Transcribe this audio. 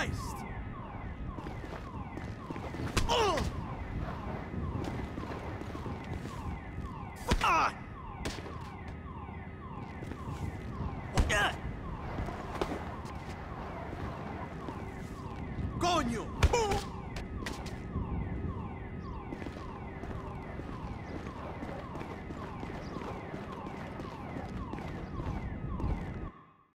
Christ! Ugh! Ah!